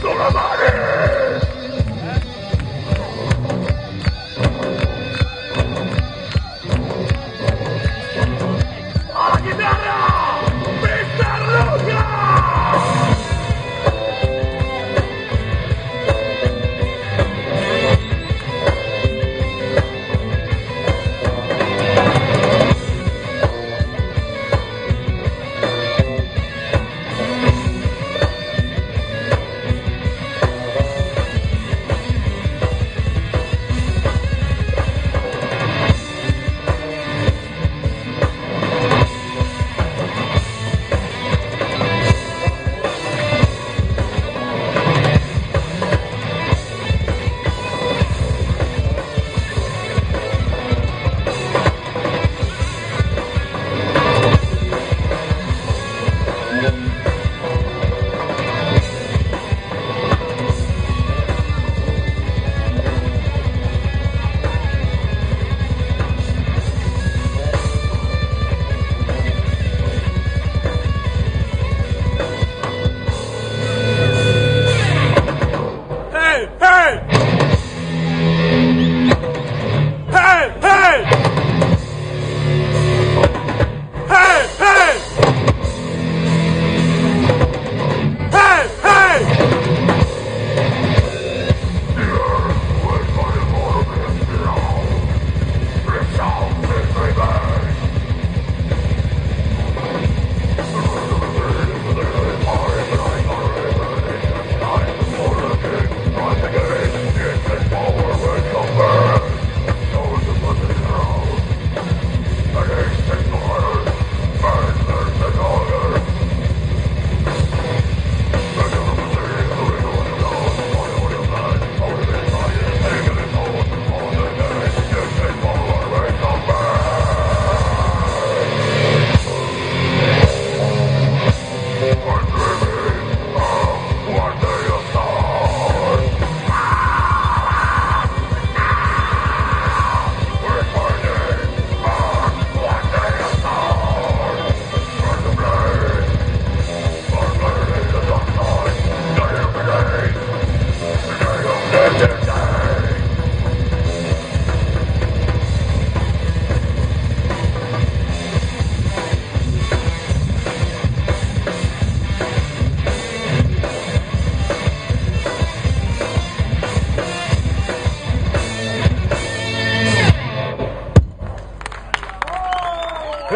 ドラマー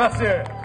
Gracias.